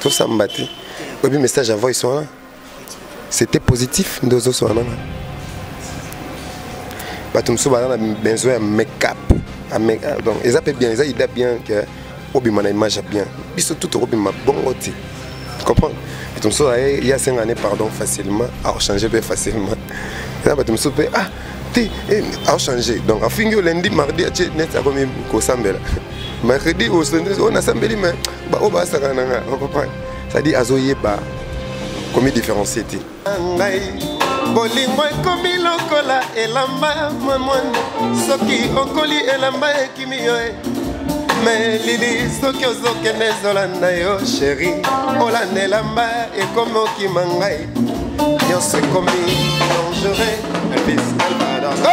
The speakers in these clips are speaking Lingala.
tosamba te oyebi message ya voice wana c'était positif nde ozoswana nanga bato mosusu baza na besoin ya makeup ah, donc eza mpe bien eza ida bien ke obima na image ya bien biso tout okobima bongo te comprendre bato mosusu ye asenga ne pardon facilement aochange mpe facilement eza bato mosusu mpe ah te eh, achange donc afingi yo lundi mardi atie net akomi kosambela mercredi oyo oh, nasambeli me baoyo oh, basaka na nga okopa cetadi azoyeba komi différencie te ngai bolingo ekomi lokola elamba mamwana soki okoli elamba ekimi yo e me lili soki ozokende ezolanda yo sheri olanda elamba ekomi okima ngai Nionso ekomi dangereux, Elvis Alvada. Go!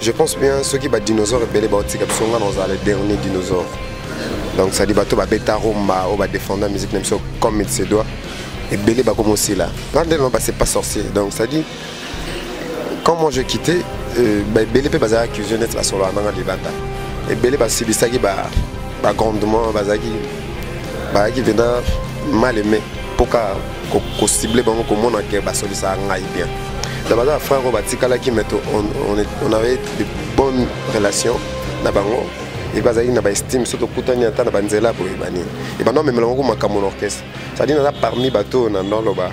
Je pense bien soki ba dinosaures ebele baotika biso nga naza le dernier dinosaure. Donc ça dit bato babeta rumba oyo ba défendant musique na biso comme il se doit. Ebele bakomosila. Nga nde naloba c'est pas sorcier. Donc ça dit quand moi je quittais euh, bah, ebele mpe bazalaki accuse neti basolaka nanga libanda ebele basibisaki bagrandement bazalaki bazalaki mpena mal aimé mpo kaka kocible bango komona ke basolisaka ngai bien na baza bafrère oyo batikalaki mais on avait de bonnes relations na bango e bazalaki na baestime so tokutani ata na banzela boye banini ebanda omemela moko makambo na orchestre cestadire naza parmi bato oyo na ndaloba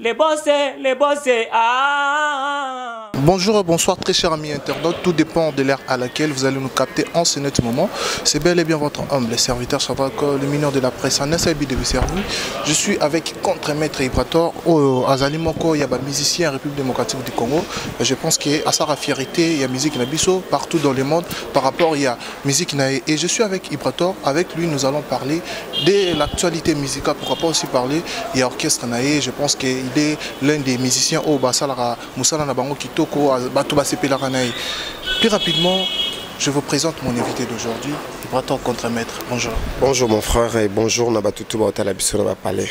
le bossé, eh, le bossé, ah. Bonjour bonsoir très chers amis internautes, tout dépend de l'ère à laquelle vous allez nous capter en ce net moment. C'est bel et bien votre homme, le serviteur euh, le mineur de la presse, en de vous servir. Je suis avec contre-maître Ibrator, euh, Azali Moko, un musicien République démocratique du Congo. Je pense qu'à sa fierté, il y a musique Nabiso partout dans le monde par rapport à musique nae et je suis avec Ibrator avec lui nous allons parler de l'actualité musicale pourquoi pas aussi parler il y a orchestre nae je pense que il est l'un des musiciens au basalara musala na bango kitoko bato basepelaka nae plus rapidement je vous présente mon invité d'aujourd'hui Ibrator contre maître bonjour bonjour mon frère et bonjour na batutu baotala biso na bapalais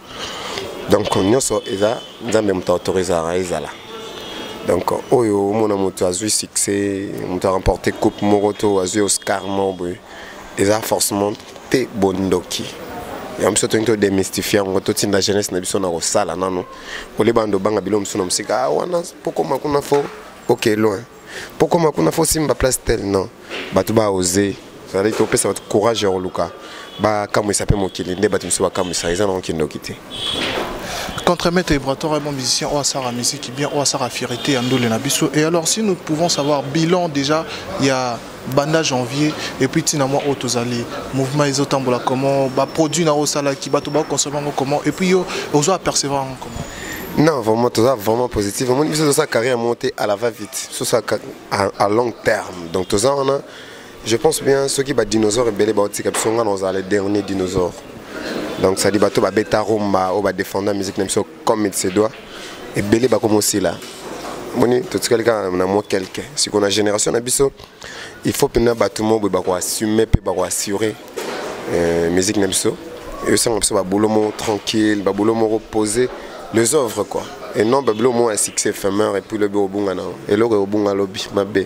donc nyonso eza nzambe moto autorisaka ezala donc oyo omona moto azwi succès moto aremporte coupe moko to azwi oscar moko boye eza forcément te bondoki yango biso tolingi todemystifie yango totinda jeunesse na biso na kosala nano olie bando obanga bilo mosusu na mosika ah, wana pokoma kuna fo oke loin mpo koma kuna fo simba place tel non bato baose ezali topesa bato courage ya koluka bakamwisa mpe mokili nde bato mosusu bakamwisa eza nango kindoki te Contre Maître Ibrator, un bon musicien, on sort à musique bien, on sort à fierté, à nous les nabisso. Et alors, si nous pouvons savoir bilan déjà, il y a banda janvier et puis tina moi auto zali mouvement izo tambola comment ba produit na osala ki bato ba consommer ngo comment et puis yo ozo apercevoir ngo comment non vraiment toza vraiment positif omoni biso toza carrière monte à la va vite biso sa à long terme donc toza wana je pense bien soki ba dinosaure ebele baotika biso nga na ozala le dernier dinosaure donc ça dit bato ba beta rumba au ba défendre musique na biso comme il se doit ebele bakomosila moni totikali kaka na mwa quelque sikoyo na génération na biso il faut mpena bato moko boye bakoassume mpe bakoassure euh, musique na biso esanga biso baboulot moko tranquille baboulot moko posé les œuvres quoi et non baboulot moko ya succès éphémère et puis lobi obunga na eloko obunga lobi mabe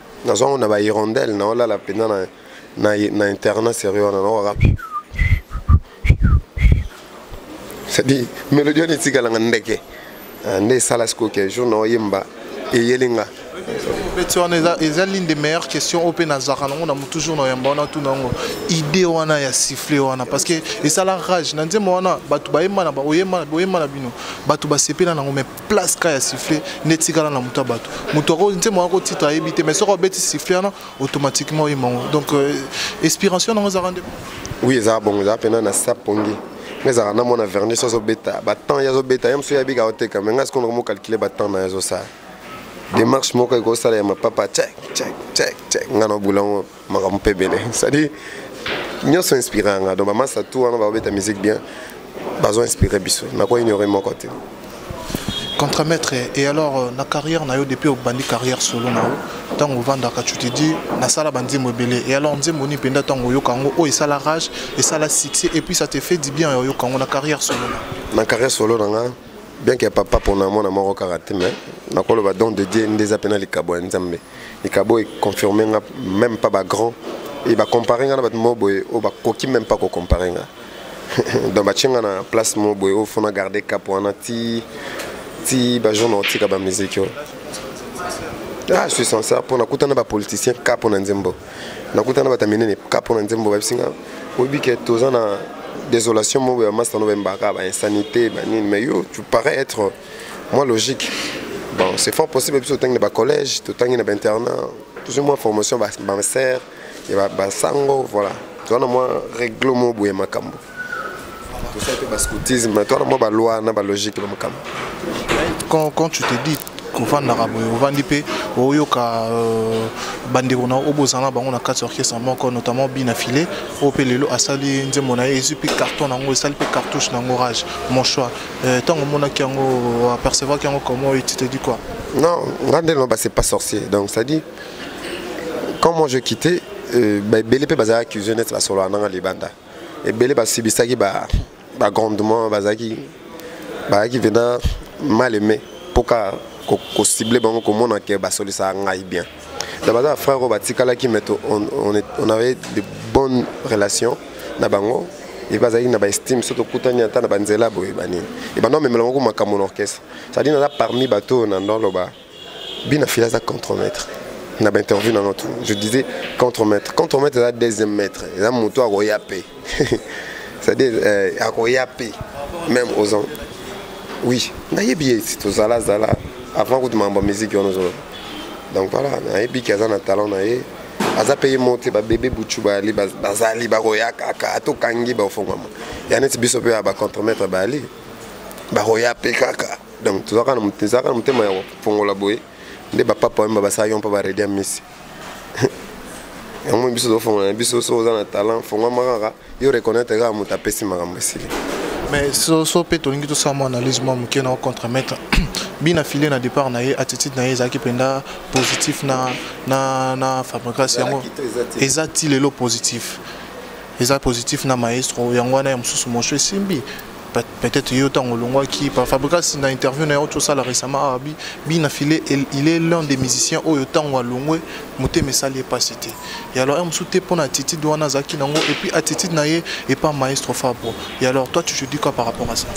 naza ngo na ba hirondelle na olala mpenza na, na, na interna serio wana naokaka cetadi melodi wana etikalanga ndeke ah, nde esala sikoyo ke jour naoyemba eyeli nga beti wana eza l'une des meilleures questions oyo mpe nazalaka nango na toujours na oyamba wana tuna yango idée wana ya siffle wana parce que esala rage na nzembo wana bato bayemba na oyemba na bino bato basepela nango mais place ka ya sifflet nde etikala na moto ya bato moto ako nse moko akotitre ayebi te mais soki obeti sifflet wana automatiquement oyemba yango donc euh, inspiration nango ezalaka nde oui ezalaka bongo ezalaka mpena na sa pongi nga ezalaka na mwana vernis so azobeta batemp ye azobeta ye mosusu yabika oteka mai ngai sikoyo nakomo calcule batemp na ye azosala démarche moko ekosala ya mapapa tchek tchek tchek tchek ngai na obula yango makambo mpe ebele cestadire nyonso inspire yanga donc bamasa tout wana babeta musique bien bazo inspire biso nako ignore moko te contre-maître et alors euh, na carrière na yo depuis obandi carrière solo na yo ntango ovandaka tu te dis nasala banzembo ebele et alors nzembo nini mpenza ntango oyoka yango oyo esala rage esala succès et puis ça te fait du bien oyoka yango na carrière solo na na carrière solo na nga bien ke papa mpona mwana moko kaka te mais nakoloba don de dieu nde eza mpe na likabo ya nzambe likabo e confirmer nga même pas ba grand et ba comparer nga na bato moko boye oyo bakoki même pas kocompare nga donc batye nga na place moko boye oyo fona garde cap wana ti ti bajour na otika bamiziki oyo ah je suis sincère mpo nakuta na bapoliticien ka mpo na nzembo nakuta na bato ya minene ka mpo na nzembo bayebisi nga oyebi ke toza na désolation moko ya masta no bayembaka ba insanité banini mais yo tu parais être Moi logique. Bon, c'est fort possible biso totangi na ba collège, totangi na ba internat, plus ou moins formation ba ba sœur et ba, ba sango, voilà. Toi na moi réglo mo boye makambo. Tout ça c'est ba scoutisme, toi na moi ba loi na ba logique na makambo. Quand quand tu te dis kovandaka boye ovandi mpe oyoka euh, bandeko na oyo bozala na bango na kati ya orchestre moko notamment bina file oyo mpe lelo asali nzembo na ye ezwi mpe carton na yango esali mpe cartouche na yango rage mon choix Euh, ntango omonaki yango oapercevaki yango comment tu te dis quoi non nga nde loba c'est pas sorcier donc ça dit quand moi je quittais euh, baebele mpe bazalaki accuse neti basolola nanga libanda ebele basibisaki bagrandement bazalaki bazalaki vena mal aimé mpoka kocible bango komona ke basolisaka ngai bien na baza frère oyo batikalaki mais on, on, on avait de bonnes relations na bango et bazalaki na baestime so tokutani ata na banzela boye banini e bando amemela moko makambo na orchestre cetadire naza parmi bato oyo na ndo loba bina fila aza contremaître na bainterview na noto je disais contremaître contremaître eza deuxième maître eza moto akoya mpe c'est-à-dire euh, akoya mpe même aux ans oui nayebi ye tozalazala avant kutu mambo ya miziki wana ozoloba donc voilà nayebi ke aza na talent na ye aza mpe ye moko te babebe butu bali bazali bakoya kaka ata okangi baofongwama ya neti biso mpe ya bacontremaître bali bakoya mpe kaka donc tozalaka na motema ya kofongola boye nde bapapa wemba basalaki yo mpo baredia misi yango biso tozofongola na biso soki oza na talent fongwama kaka yo reconnaitre kaka moto apesi makambo esili mais so, so mpe tolingi tosala mwa analyse mwa moke na ocontramettre bina file na départ na ye attitude na ye ezalaki mpenza positif na, na, na fabricas yango eza ti lelo positif eza positif na maestro yango wana ya mosusu mosho esimbi peut-être yo ntango olongwaki par fabricas na interview na yo autre osala récemment awa ah, bina file il est l'un des musiciens oyo ntango alongwe motema esali ye mpasi te et alors ere mosusu te mpo na attitude wana azalaki nango et puis attitude na ye epa maestro fabro et alors toi tu te dis quoi par rapport à ça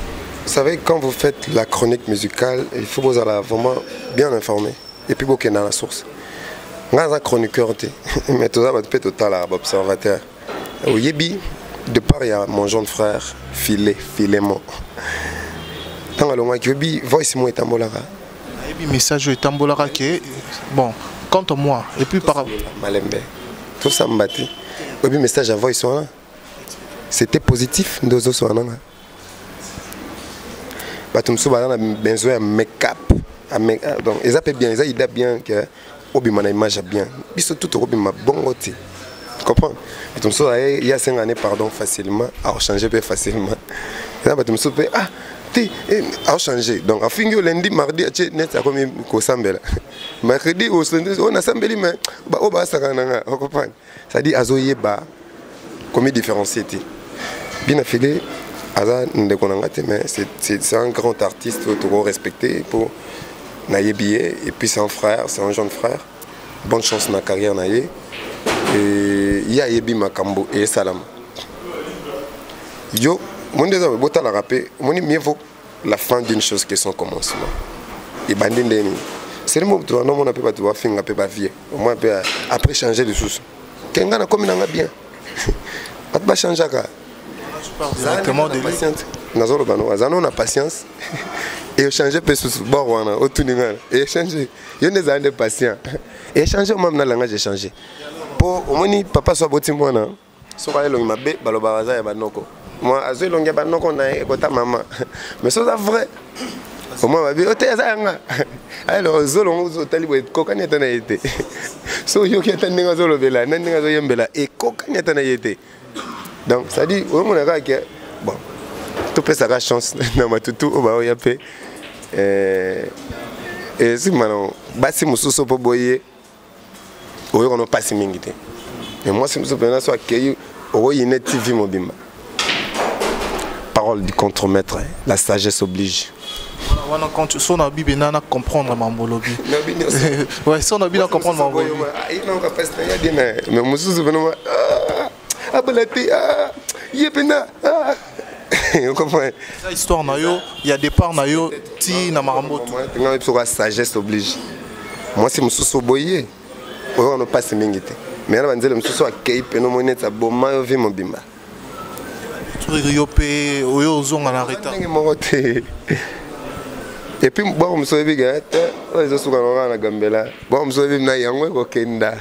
vous savez quand vous faites la chronique musicale il faut bozala vraiment bien informé et puis bokenda na source ngai aza chroniqueur te mais toza bato mpe totalaka baobservateur oyebi de part ya mon jeune frère file filemo ntango alongwaki oyebi voice moko etambolaka nayebi message oyo etambolaka ke bon quant à moi et puis par malembe tosamba te oyebi message ya voice wana c'était positif nde ozoswana nga bato mosusu baza na besoin ya makeup euh, donc eza mpe bien eza ida bien ke obima na image ya bien biso tout okobima bongo te comprendre bato mosusu aye ye asenga ne pardon facilement aochange mpe facilement eza bato mosusu mpe ah te eh, aochange donc afingi olendi mardi atie neti akomi kosambela mercredi oyo oh, nasambeli mai baoyo oh, basakana na nga okoprendre ça dit azo yeba komi différencier te bina fele aza ndeko na nga te mais c'est un grand artiste oyo toko respecter mpo nayebi ye et puis c'est un frère c'est un jeune frère bonne chance na carrière na ye ye ayebi makambo esalama yo omoni nde eza botalaka mpe omoni mieux vaut la fin d'une chose que son commencement ebandi nde nini seri mobutu wana omona mpe bato bafinga mpe bavie omona mpe euh, après change lisusu ke ngai nakomi nanga bien bato bachangeaka nazoloba no aza no na patience echange mpe susu bor wana otuni ngai wana echange yo nde ezala nde patient echange omami na langage echange mpo omoni papa so aboti mwana soki aza elongi mabe balobaka aza ya banoko mwa azwa elongi ya banoko na ye ekota mama mais soza vrai omwa babi ote oh, aza yanga ayelo ozolongo ozotali boye ekokani ata na ye te so oyoki ata ndenge azolobela na ndenge azoyembela ekokani ata na ye te donc cestadire oyomona kaka ke bon topesaka chance na matutu oyo baoya mpe eh, esimana basi mosusu mpo boye oyoka no pasi mingi te mais mwasi mosusu mpena so akei okoyine tv mobimba parole du contremaître la sagesse oblige wana quand so na bibi na na comprendre mambo olobi ouais so na bibi na comprendre mambo olobi mais mosusu vraiment abala te ah, ye mpena ah. eza histoire na yo ya départ na yo ti na makambo otunga biso ka sagesse oblige mwasi mosusu oboyi ye oyoka no mpasi mingi te mais na banzela mosusu akei mpena omoni neti aboma yo vi mobimba sourire yo mpe oyo ozonga na retard ndenge moko te epuis bwako mosusu oyebi ga te oyo ezosuka na kaka na gambela bwako mosusu oyebi na yango ekokenda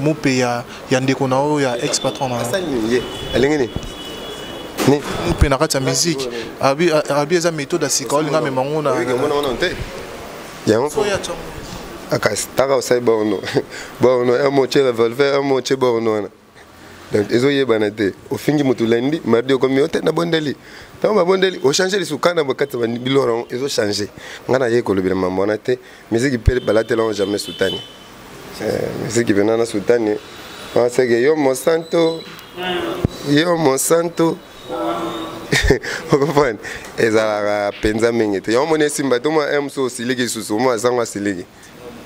mupe ya ya ndeko na oyo ya ex patron na yo alingi nini nini mupe na kati ya musique abi abi eza méthode ya sika olinga mema ngo na yango akasi taka osali borno borno un mot tie revolver un mot tie borno wana donc ezoyebana te ofingi motu lundi mardi okomi ote nabondeli ntango babondeli ochange lisuka na bokati biloro yango ezochange ngai naye kolobela mambo wana te miziki mpe balatela yango jamais sutani eh, miziki mpena na sutani aseke yo mosanto yo mosanto okomprendre ezalaka mpenza mingi te yango moni esimba te mwa eh, mosusu osiliki lisusu mwa azango asiliki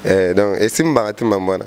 eh, donc esimbaka te mambo wana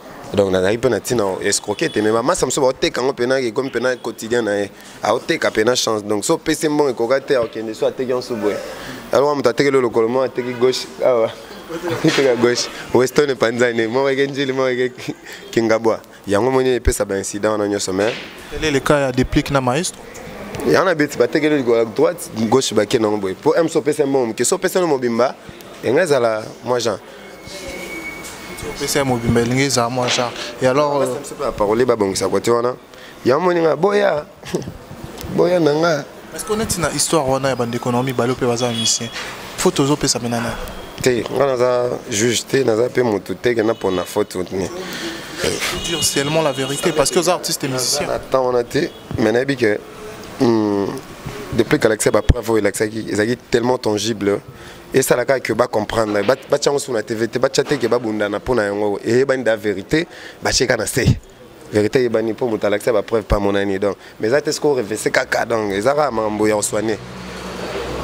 donc nazalaki mpe na ntina escroke te mais bamasa mosusu baoteka yango mpena ekomi mpena quotidien na ye aoteka mpena chance donc so opesi mbongo ekoka te akokende so ateki yanso boye alwa moto atekeli oyo lokolo moko ateki gauche awa iteka gauche weston epanzani moko eke njili moko eke kingabwa yango moni epesa baincident wana nyonso mais le cas ya déplique na maestro yango na beti batekeli likolo ya droite gauche bakende yango boye mpo mso opesa mbongo moke so opesa no mobimba enga ezala mwa genre opesa ya mobimba elingi ezala mwa genre e alors euh, parole babongisa kote wana ya moninga boya boya na nga parce que oneti na histoire wana ya bandeko na yo mibale mpe baza musicien fo tozopesa mpe nana te nga naza juge te naza mpe motu te kena mpona faute ni dire seulement la vérité parce que oza artiste et musicien na temps wana te mais nayebi ke hmm, depuis kalakisa bapreuve oyo elakisaki ezalaki tellement tangible esala kaka ke ba comprendre batya yango suna tv te batya te ke babundana mpo na yango eyebani da verité batye ka na se verité eyebani mpo moto alakisa bapreuve pamonani donc mais eza te soki orevese kaka donc eza kaka makambo ya kosoigne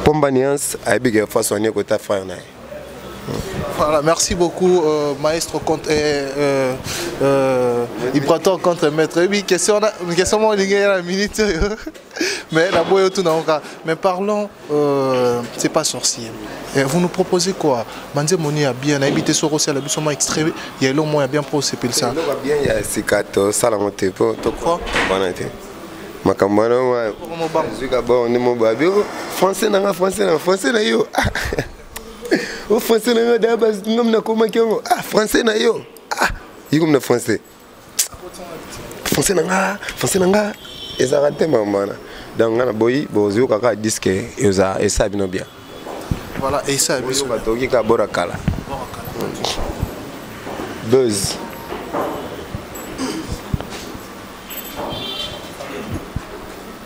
mpo mbaniance ayebi ke fo asoigne kota frère na ye Voilà, merci beaucoup, euh, maestro contre euh, euh, euh Ibrator contre maître. Oui, question, question, on a une minute. Mais la boye tout naoka. Mais parlons, euh, c'est pas sorcier. Et vous nous proposez quoi Manze moni a bien habité sur aussi la biso extrait. Il y a l'homme a bien pro c'est ça. Il y bien il y a sikato sala mote po to quoi Bana te. Makambo wana wa. Zui ka bon ni mo babio. Français nanga français na français na yo. O français na yo da bas ngam na koma kiongo. Ah français na yo. Ah, yikum na français. français na nga français na nga ezalaka te mama wana donc nga na boyi bozoyoka kaka diske eza esa bino bien voilà esa biso batoki ka bora kala buzz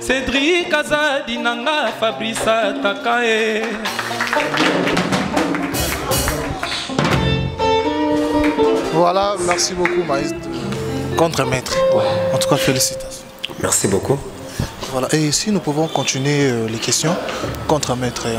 Cédric azadi nanga fabrice ataka voilà merci beaucoup maïs contre maître en tout cas félicitations merci beaucoup voilà et ici nous pouvons continuer euh, les questions contre maître euh,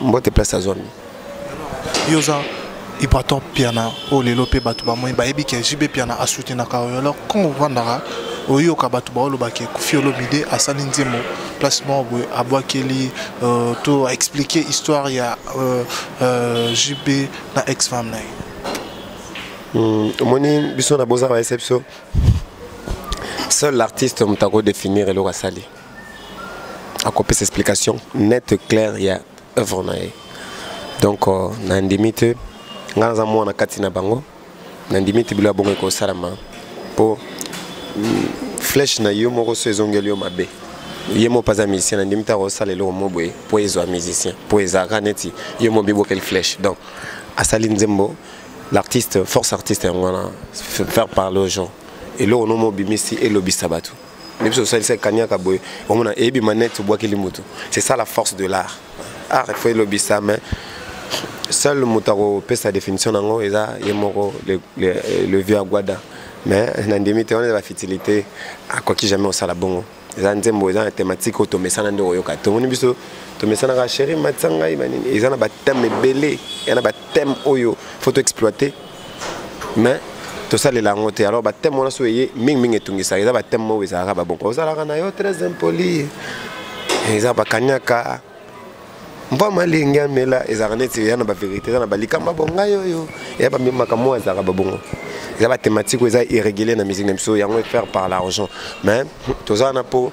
mbote place azwami yo oza ipator piana oyo lelo mpe bato bamoi bayebi ke jb piana asoutenaka oyo alors ntango ovandaka oyoka bato baoloba ke kofi olomide asali nzembo place moko boye abwakeli euh, to aexplike histoire ya euh, euh, jb na ex femme na ye hmm, omoni biso na bozala bayesa biso seul l'artiste moto akodéfinir eloko asali akopesa explication nette claire ya œuvre na ye donc euh, nandimi te ngai naza mwana kati na bango nandimi te bilo ya bongo ekosalama mpo mm, flèche na yo moko so ezongeli yo mabe ye moko mpe aza musicien nandimi te akosala eloko mo boye mpo ezwa musicien mpo ezalaka neti ye moko bibokeli flèche donc asali nzembo l'artiste force artiste yango wana faire parler aux gens eloko no mobimisi elobisa bato nde biso tosalisaki kaniaka boye omona eyebi manete obwakeli motu c'est ça la force de l'art art il faut elobisa mais seul moto akopesa définition nango eza ye moko le, le, le vieux aguada mais nandimi te wana eza bafitilité akoki jamais osala bongo eza nzembo eza na thématique oyo tomesana nde oyoka tomoni biso tomesanaka chéri matisa ngai banini eza na bathème ebele eza na bathème oyo faut toexploite mais tosalela yango te alors bateme wana soki eye mingimingi etungisaka eza bateme oyo ezalaka babongo ozalaka na yo très impoli eza bakaniaka mpo malingi amela ezalaka neti eya na baverité eza na balikama bongai oyo eya bamemaka mwa ezalaka babongo eza bathematike oyo eza irrégulier na musique na biso yango efaire par l'argent mais toza wana mpo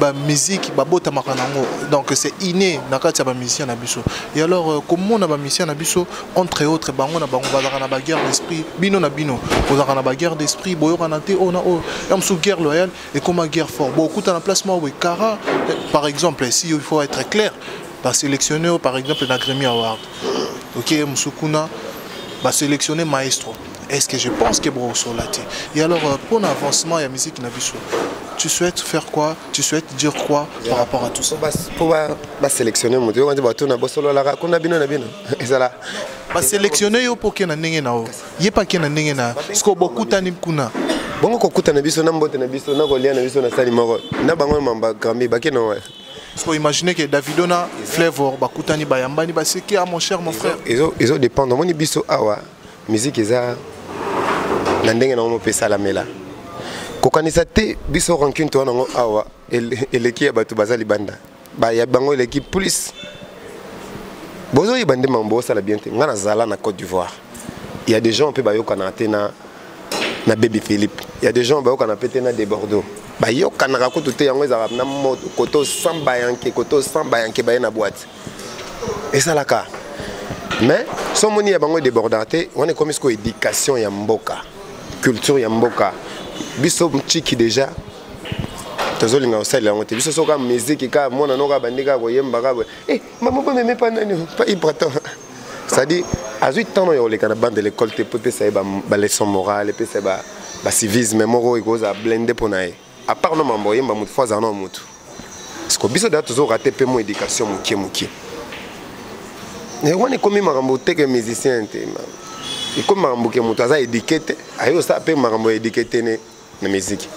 bamiziki babotamaka nango donc c'est inné na kati ya bamisien na biso e alors euh, komona bamisien na biso entre autres bango na bango bazalaka na baguerre d'esprit bino na bino ozalaka na baguerre d'esprit boyokana te oyo na oyo ya mosusu guerre loyale ekoma guerre fort bokuta na place moko boye kara euh, par exemple si il faut être clair basélectionne oyo par exemple na grémi award oke okay, mosusu kuna basélectionne maestro est ce que je pense que bro osola te et alors euh, pour l'avancement ya musique na biso tu souhaites faire quoi tu souhaites dire quoi par rapport à tout ça po basélectionne moto yo kanti bato na bosololaka kuna bino na bino ezala basélectionne yo mpo okenda ndenge na yo ye mpe akenda ndenge na siko bokutani kuna bongo kokutana biso na mbote na biso na kolia na biso na sali moko na bango mamba grambi bakenda wapi Parce qu'on imagine que Davido na Flavor, Bakutani, Bayambani, Baseki, ah mon cher, mon frère. Ils ont, ils ont dépendant. Mon biso awa, miziki eza na ndenge na yango mpe esalamela kokanisa te biso rancune towana yango awa eleki ya bato baza libanda ya bango eleki plus bozoyeba nde mambo bosala bien te ngai nazala na côte d'ivoire ya des gens mpe bayokanaka te na na baby philippe ya des gens bayokana mpe te na de bordeaux bayokanaka kutu te yango ezalaka na koto 100 bayanke koto 100 bayanke baye na boite esalaka mais so moni ya bango edebordaka te wana ekomi sikoyo éducation ya mboka culture ya mboka biso mchiki déjà tozolinga kosalela yango te biso soki kaka miziki kaka mwana no kaka bandi kaka koyemba kaka eh, mama oyo meme pa nani pa ibraton c'est-à-dire azwi ntango ya koleka na bande de l'école te mpo epesa ye baleçon morale epesa ye basivisme moko oyo ekozala blende mpo na ye à part no mambo yemba mutu fo azana mutu siko biso da tozo rate pe mo éducation mukie mukie mais wana ekomi makambo teke musicien te ekomi makambo ke moto aza éduqué te aye osala mpe makambo ya éduqué te ne na miziki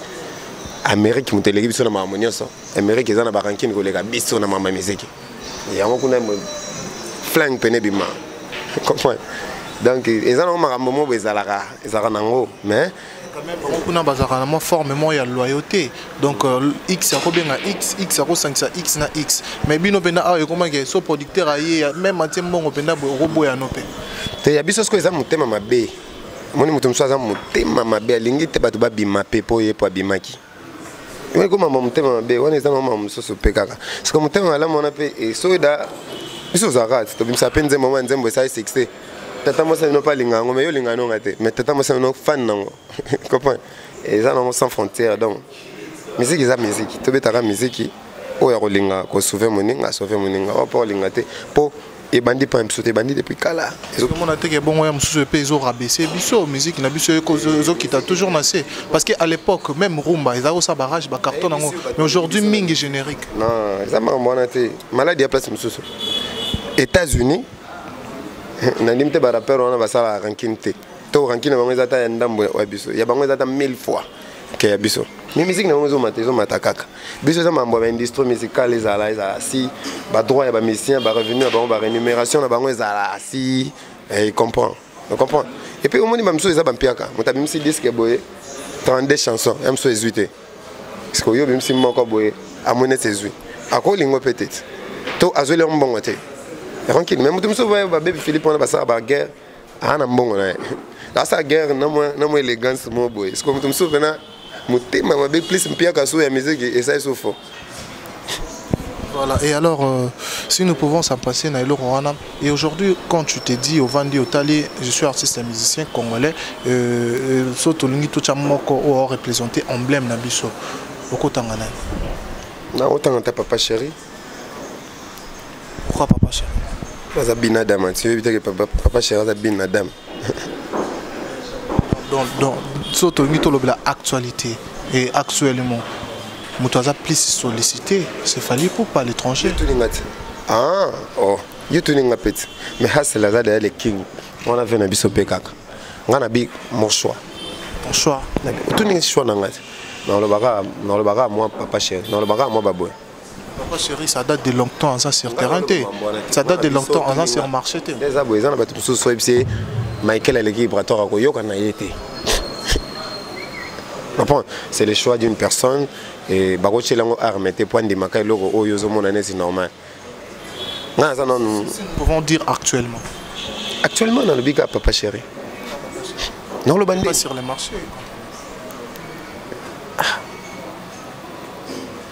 amérique moto eleki biso na makambo nyonso amérique eza na barankine koleka biso na makambo ya miziki yango kuna flingue pene bima comprendre donc eza nango makambo moko ezalaka ezalaka nango mais bango kuna bazalaka na mwa forme moko ya loyauté donc euh, x akobenga x x akosangisa x na x mais bino mpenza awa ekomaki so producteur aye meme atie mbongo mpenza boye okoboya no mpe te ya biso sikoyo eza motema mabe omoni moto mosusu aza motema mabe alingi te bato babima mpe mpo ye mpo abimaki mais koma motema mabe wana eza mama mosusu mpe kaka sika motema malamu wana mpe eh, soda biso ozalaka te tobimisa mpe nzembo mwa nzembo esali succès tata mwasi na bino mpe alinga yango mais yo olinga yanonga te mais tata mwasi na bino fan nango comprendre eza nango sans frontière donc miziki eza miziki tobetaka miziki oyo akolinga kosauve moninga asauve moninga oyo mpe olinga te mpo ebandi mpo na biso te ebandi depuis kala ezomona teke ebongo ya mosusu mpe ezorabaisse biso musique na biso ezokita toujours na se parce que à l'époque même rumba eza kosa barrage bacarton yango mais aujourd'hui mingi générique non eza makambo wana te maladi ya place mosusu états-unis nandimi te barapeur wana basalaka rankine te to ranki na bango eza ata ya ndambo ya biso ya bango eza ata 1000 fois ke ya biso mais musique na bango ezomata ezomata kaka biso eza mambo ya baindustrie musicale ezala ezala si badroit ya bamusicien barevenu na bango barémunération na bango ezala si eh, comprend comprend et puis omoni bamisusu eza bampiaka moto abimisi diske boye 32 chanson ya mosusu ezwi te parceke oyo obimisi moko boye amoni ete ezwi akolingo mpe te to azweli yango mbongo te rankine mais moto mosusu babebi philippe wana basala baguerre aa na mbongo na ye asala guerre na mwa élégance moko boye siko moto mosusu mpena motema mabe plus mpiaka so ya miziki esali so fort Voilà, et alors, euh, si nous pouvons s'en passer, Naïlo Rowana, et aujourd'hui, quand tu t'es dit, au Vandi, au Tali, je suis artiste et musicien congolais, euh, euh surtout, nous tout moko ou représenté emblème Nabiso, au Kotangana. Na Otangata, papa chéri. pourquoi papa cher aza bin na dame soki oyebi te papa cher aza bin na dame donc donc so tolingi tolobela actualité et actuellement moto aza plus sollicité c'est fallait pour pas l'étranger tolinga te ah oh yo tolinga peti mais hasel aza daya le king wana ve na biso mpe kaka ngai nabi mon choix mon choix otoningi choix na ngai te nalobaka nalobaka mwa papa cher nalobaka mwa baboye papa chéri ça date de longtemps aza sur terrain te ça date de longtemps aza sur marché te eza boye eza na bato mosusu oyebisi michael aleki ibrator akoyoka na ye te comprendre c'est le choix d'une personne et bakotyela yango arme te mpo andimaka eloko oyo ozomona neti normal nga naza nanu pouvons dire actuellement actuellement nalobi kaka papa chéri nakoloba nde sur le marché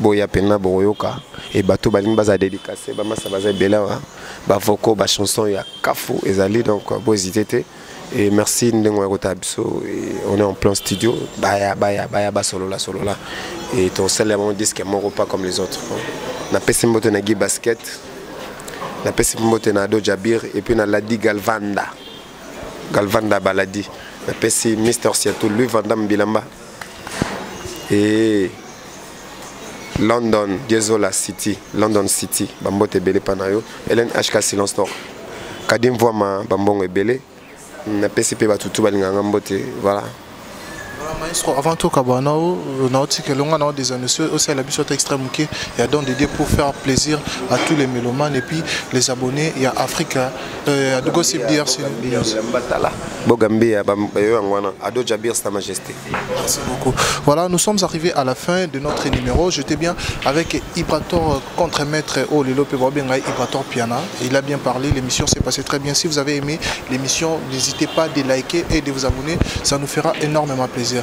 boya mpena bokoyoka e bato balingi baza dedicase bamasa baza ebele awa bavoko bachanson ya kafu ezali donc boezite te e merci ndenge oya kotala biso on est en plan studio baya baya baya basolola solola e tosalela bango disque moko pas comme les autres napesi mbote na gi basket napesi mbote na ado jabir et puis na ladi galvanda galvanda baladi napesi mister siatou louis vandam bilamba ee eh, london gezola city london city bambote ebele mpa na yo hélène hk silence tor kadi mvwama bambongo ebele napesi mpe bato tu balingaka nga mbote voilà maestro avant tokaba nao naotika elonga nao des années osala biso ata extra moke ya don de dieu pour faire plaisir à tous les mélomanes et puis les abonnés ya africa ya dugosip drc bogambia oyo euh, ado jabir sa majesté merci beaucoup voilà nous sommes arrivés à la fin de notre numéro j'étais bien avec ibrator euh, contre maître olelo oh, mpe babengai ibrator piana il a bien parlé l'émission s'est passée très bien si vous avez aimé l'émission n'hésitez pas de liker et de vous abonner ça nous fera énormément plaisir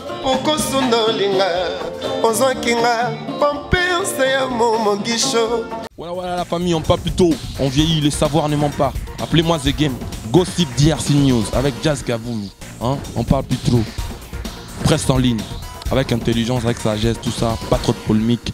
okosundo linga ozwaki un pamperse ya momogisho Voilà, voilà la famille, on parle plus tôt, on vieillit, le savoir ne ment pas. Appelez-moi The Game, Gossip DRC News avec Jazz Gavoumi. Hein, on parle plus trop. Presse en ligne, avec intelligence, avec sagesse, tout ça, pas trop de polémique,